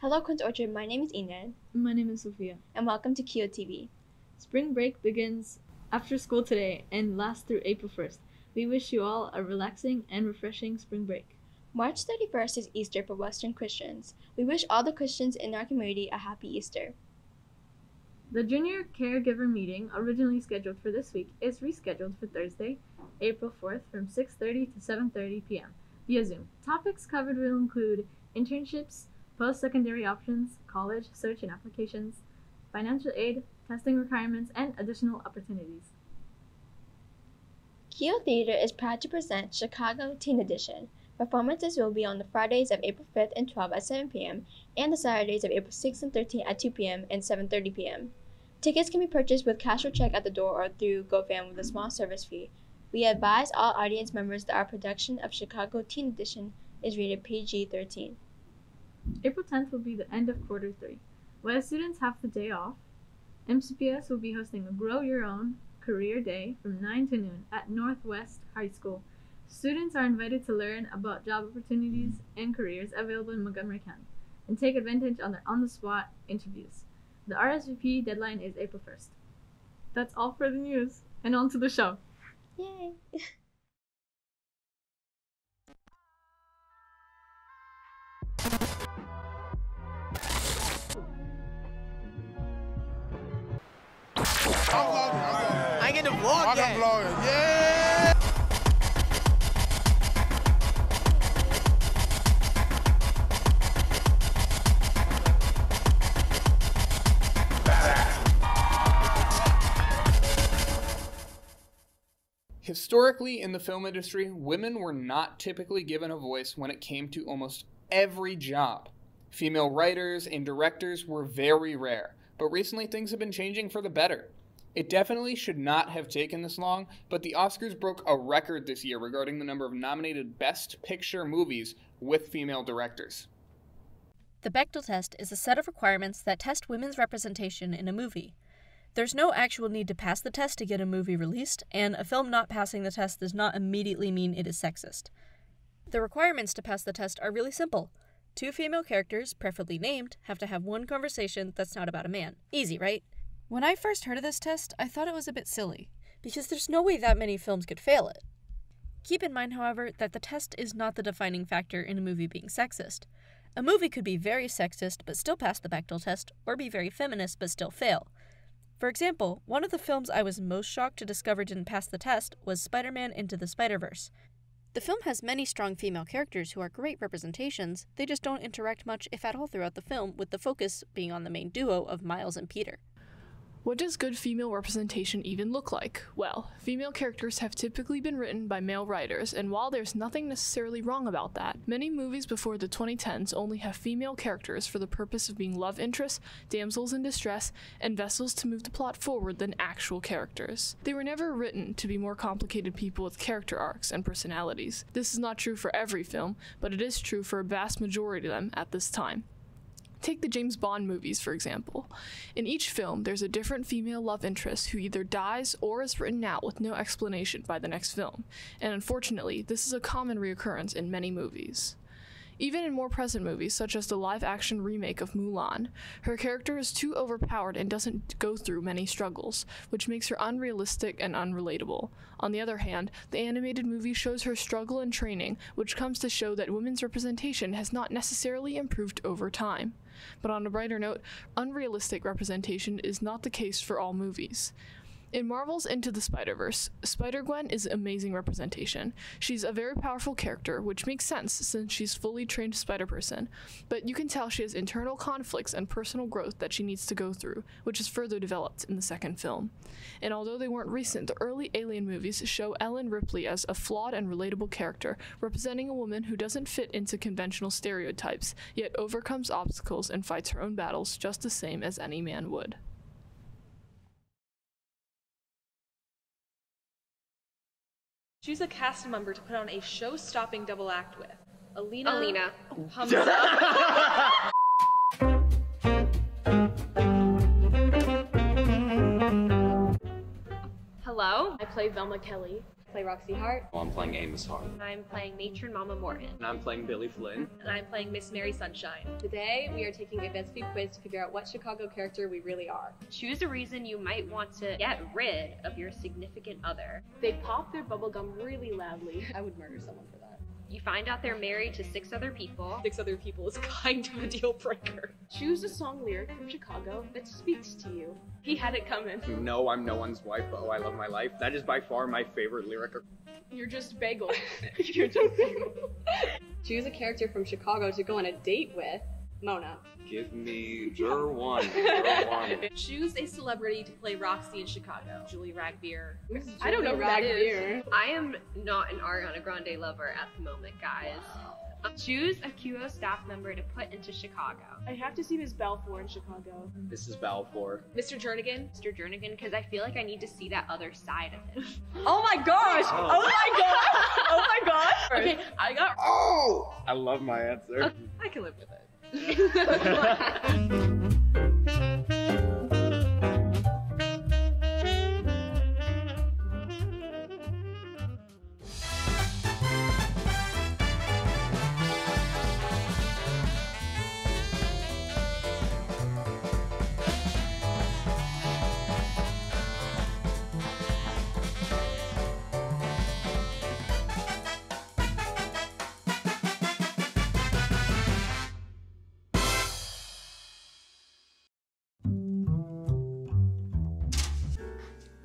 Hello, Quince Orchard. My name is Enan, My name is Sophia. and welcome to QO TV. Spring break begins after school today and lasts through April 1st. We wish you all a relaxing and refreshing spring break. March 31st is Easter for Western Christians. We wish all the Christians in our community a happy Easter. The junior caregiver meeting, originally scheduled for this week, is rescheduled for Thursday, April 4th from 6:30 to 7:30 p.m. via Zoom. Topics covered will include internships, post-secondary options, college search and applications, financial aid, testing requirements, and additional opportunities. QO Theater is proud to present Chicago Teen Edition. Performances will be on the Fridays of April 5th and 12th at 7 p.m. and the Saturdays of April 6th and 13th at 2 p.m. and 7:30 p.m. Tickets can be purchased with cash or check at the door or through GoFan with a small service fee. We advise all audience members that our production of Chicago Teen Edition is rated PG-13. April 10th will be the end of quarter three. While students have the day off, MCPS will be hosting a Grow Your Own Career Day from 9 to noon at Northwest High School. Students are invited to learn about job opportunities and careers available in Montgomery County and take advantage on their on the spot interviews. The RSVP deadline is April 1st. That's all for the news, and on to the show. Yay! I'm vlogging. I'm vlogging. I ain't get to vlog I'm yet. vlogging. Yeah. Historically, in the film industry, women were not typically given a voice when it came to almost every job. Female writers and directors were very rare, but recently things have been changing for the better. It definitely should not have taken this long, but the Oscars broke a record this year regarding the number of nominated Best Picture movies with female directors. The Bechdel test is a set of requirements that test women's representation in a movie. There's no actual need to pass the test to get a movie released, and a film not passing the test does not immediately mean it is sexist. The requirements to pass the test are really simple. Two female characters, preferably named, have to have one conversation that's not about a man. Easy, right? When I first heard of this test, I thought it was a bit silly, because there's no way that many films could fail it. Keep in mind, however, that the test is not the defining factor in a movie being sexist. A movie could be very sexist but still pass the Bechdel test, or be very feminist but still fail. For example, one of the films I was most shocked to discover didn't pass the test was Spider Man Into the Spider Verse. The film has many strong female characters who are great representations, they just don't interact much, if at all, throughout the film, with the focus being on the main duo of Miles and Peter. What does good female representation even look like? Well, female characters have typically been written by male writers, and while there's nothing necessarily wrong about that, many movies before the 2010s only have female characters for the purpose of being love interests, damsels in distress, and vessels to move the plot forward than actual characters. They were never written to be more complicated people with character arcs and personalities. This is not true for every film, but it is true for a vast majority of them at this time. Take the James Bond movies, for example. In each film, there's a different female love interest who either dies or is written out with no explanation by the next film, and unfortunately, this is a common reoccurrence in many movies. Even in more present movies, such as the live action remake of Mulan, her character is too overpowered and doesn't go through many struggles, which makes her unrealistic and unrelatable. On the other hand, the animated movie shows her struggle and training, which comes to show that women's representation has not necessarily improved over time. But on a brighter note, unrealistic representation is not the case for all movies. In Marvel's Into the Spider Verse, Spider Gwen is an amazing representation. She's a very powerful character, which makes sense since she's fully trained Spider Person, but you can tell she has internal conflicts and personal growth that she needs to go through, which is further developed in the second film. And although they weren't recent, the early Alien movies show Ellen Ripley as a flawed and relatable character, representing a woman who doesn't fit into conventional stereotypes, yet overcomes obstacles and fights her own battles just the same as any man would. Choose a cast member to put on a show-stopping double act with. Alina. Alina. Hello, I play Velma Kelly. Play Roxie Hart. Well, I'm playing Amos Hart. I'm playing Matron Mama Morton. And I'm playing Billy Flynn. And I'm playing Miss Mary Sunshine. Today, we are taking a BuzzFeed quiz to figure out what Chicago character we really are. Choose a reason you might want to get rid of your significant other. They pop their bubblegum really loudly. I would murder someone for that. You find out they're married to six other people. Six other people is kind of a deal breaker. Choose a song lyric from Chicago that speaks to you. He had it coming. No, I'm no one's wife, but oh, I love my life. That is by far my favorite lyric. You're just bagel. You're just bagel. Choose a character from Chicago to go on a date with. Mona. Give me your one. Your one. Choose a celebrity to play Roxie in Chicago. Julie Ragbeer. I don't know who that is. I am not an Ariana Grande lover at the moment, guys. Um, choose a QO staff member to put into Chicago. I have to see Miss Balfour in Chicago. This is Balfour. Mr. Jernigan. Mr. Jernigan, because I feel like I need to see that other side of him. Oh my gosh! Oh, my gosh! Oh my gosh! Okay, I got. Oh! I love my answer. I can live with it like,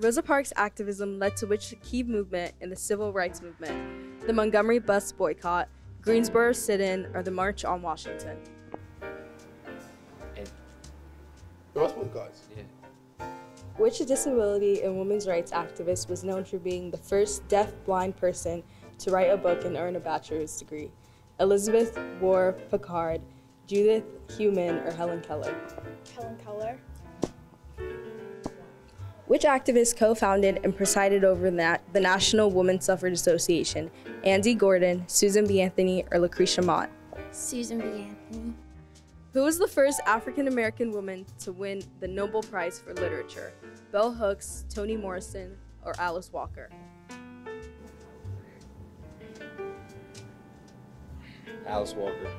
Rosa Parks' activism led to which key movement in the civil rights movement? The Montgomery bus boycott, Greensboro sit in, or the March on Washington? Bus boycotts. Yeah. Which disability and women's rights activist was known for being the first deaf blind person to write a book and earn a bachelor's degree? Elizabeth War Picard, Judith Heumann, or Helen Keller? Helen Keller. Which activist co founded and presided over that, the National Woman Suffrage Association? Andy Gordon, Susan B. Anthony, or Lucretia Mott? Susan B. Anthony. Who was the first African American woman to win the Nobel Prize for Literature? Bell Hooks, Toni Morrison, or Alice Walker? Alice Walker.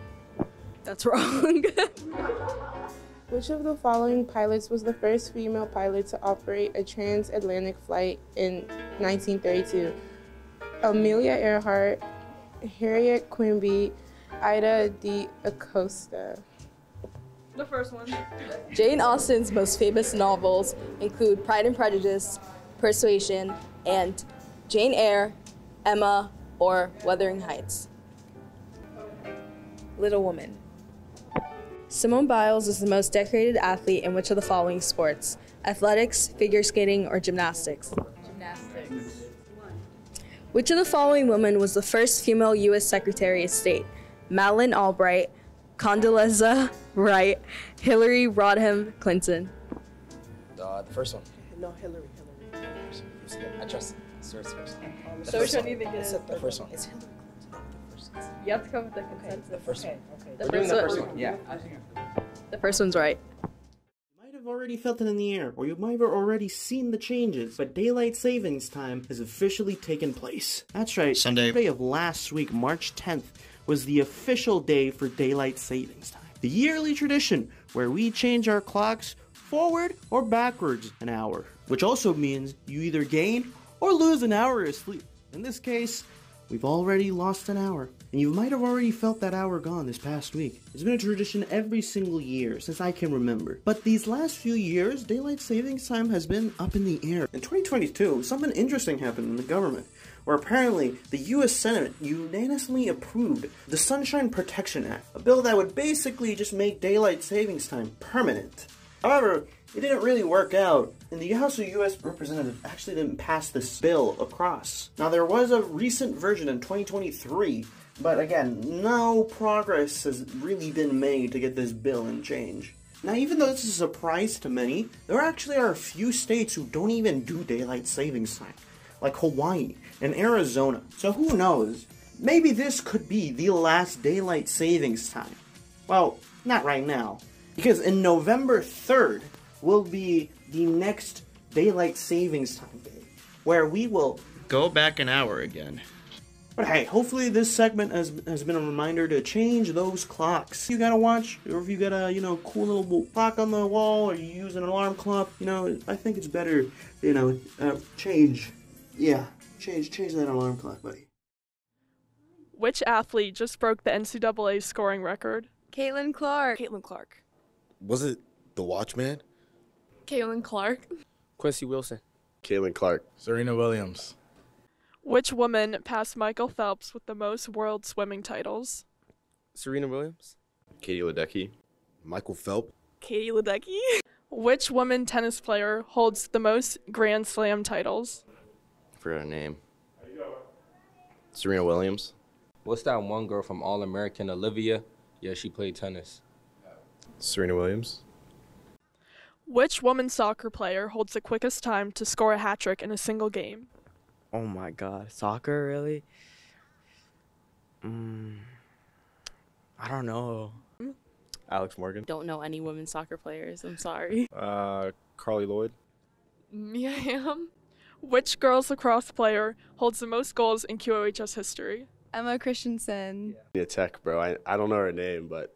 That's wrong. Which of the following pilots was the first female pilot to operate a transatlantic flight in 1932? Amelia Earhart, Harriet Quimby, Aida de Acosta. The first one. Jane Austen's most famous novels include Pride and Prejudice, Persuasion, and Jane Eyre, Emma, or Wuthering Heights. Little Woman. Simone Biles is the most decorated athlete in which of the following sports? Athletics, figure skating, or gymnastics? Gymnastics. Which of the following women was the first female U.S. Secretary of State? Madeleine Albright, Condoleezza Wright, Hillary Rodham Clinton. Uh, the first one. No, Hillary. Hillary. I trust Sir's first one. The So first which one one. do you think It's is? the first one. It's Hillary You have to come with the consensus. The first one. The We're doing the first first one. one. Yeah. The first one's right. You might have already felt it in the air, or you might have already seen the changes, but daylight savings time has officially taken place. That's right, Sunday. day of last week, March 10th, was the official day for daylight savings time. The yearly tradition where we change our clocks forward or backwards an hour, which also means you either gain or lose an hour of sleep. In this case, we've already lost an hour. And you might have already felt that hour gone this past week. It's been a tradition every single year since I can remember. But these last few years, daylight savings time has been up in the air. In 2022, something interesting happened in the government, where apparently the US Senate unanimously approved the Sunshine Protection Act, a bill that would basically just make daylight savings time permanent. However, it didn't really work out, and the House of U.S. Representatives actually didn't pass this bill across. Now, there was a recent version in 2023, but again, no progress has really been made to get this bill in change. Now, even though this is a surprise to many, there actually are a few states who don't even do daylight savings time, like Hawaii and Arizona. So who knows? Maybe this could be the last daylight savings time. Well, not right now, because in November 3rd will be the next daylight savings time day, where we will go back an hour again. But hey, hopefully this segment has, has been a reminder to change those clocks. You gotta watch, or if you got a, you know, cool little clock on the wall, or you use an alarm clock, you know, I think it's better, you know, uh, change. Yeah, change, change that alarm clock, buddy. Which athlete just broke the NCAA scoring record? Caitlin Clark. Caitlin Clark. Was it the Watchman? Caitlin Clark. Quincy Wilson. Caitlin Clark. Serena Williams. Which woman passed Michael Phelps with the most world swimming titles? Serena Williams. Katie Ledecky. Michael Phelps. Katie Ledecky. Which woman tennis player holds the most Grand Slam titles? forgot her name. Serena Williams. What's that one girl from All American, Olivia? Yeah, she played tennis. Serena Williams. Which woman soccer player holds the quickest time to score a hat trick in a single game? Oh my god, soccer really? Mm, I don't know. Alex Morgan. Don't know any women soccer players. I'm sorry. Uh, Carli Lloyd. Me, I am. Which girls lacrosse player holds the most goals in QOHS history? Emma Christensen. Virginia Tech, bro. I, I don't know her name, but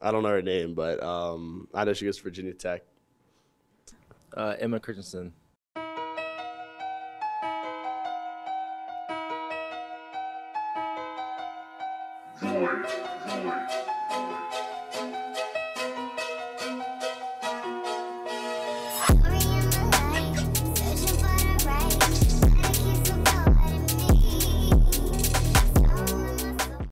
I don't know her name, but um, I know she goes to Virginia Tech. Uh, Emma Christensen. Joy, joy.